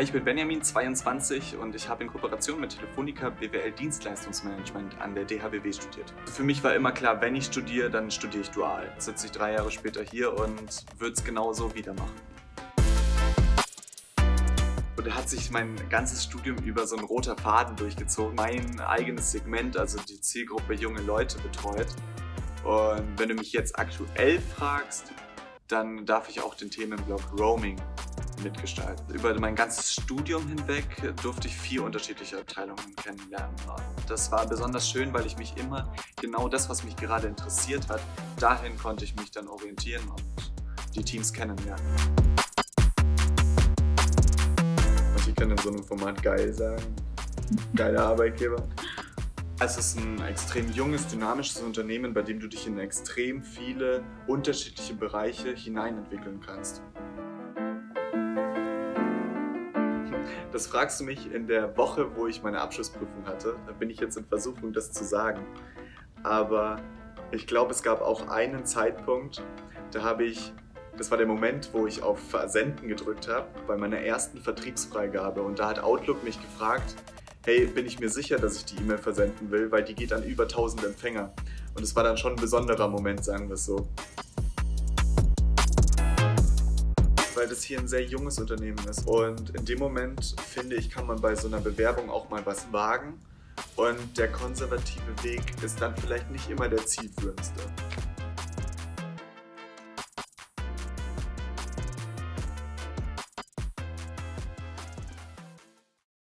Hi, ich bin Benjamin, 22 und ich habe in Kooperation mit Telefonica BWL Dienstleistungsmanagement an der DHBW studiert. Für mich war immer klar, wenn ich studiere, dann studiere ich dual. Jetzt sitze ich drei Jahre später hier und würde es genauso wieder machen. Und da hat sich mein ganzes Studium über so ein roter Faden durchgezogen. Mein eigenes Segment, also die Zielgruppe junge Leute betreut. Und wenn du mich jetzt aktuell fragst, dann darf ich auch den Themenblock Roaming mitgestalten. Über mein ganzes Studium hinweg durfte ich vier unterschiedliche Abteilungen kennenlernen. Das war besonders schön, weil ich mich immer genau das, was mich gerade interessiert hat, dahin konnte ich mich dann orientieren und die Teams kennenlernen. Manche können in so einem Format geil sagen. Geiler Arbeitgeber. Es ist ein extrem junges, dynamisches Unternehmen, bei dem du dich in extrem viele unterschiedliche Bereiche hineinentwickeln kannst. Das fragst du mich in der Woche, wo ich meine Abschlussprüfung hatte. Da bin ich jetzt in Versuchung, das zu sagen. Aber ich glaube, es gab auch einen Zeitpunkt, da habe ich, das war der Moment, wo ich auf Versenden gedrückt habe, bei meiner ersten Vertriebsfreigabe. Und da hat Outlook mich gefragt, hey, bin ich mir sicher, dass ich die E-Mail versenden will, weil die geht an über 1000 Empfänger. Und es war dann schon ein besonderer Moment, sagen wir es so. Weil das hier ein sehr junges Unternehmen ist. Und in dem Moment, finde ich, kann man bei so einer Bewerbung auch mal was wagen. Und der konservative Weg ist dann vielleicht nicht immer der zielführendste.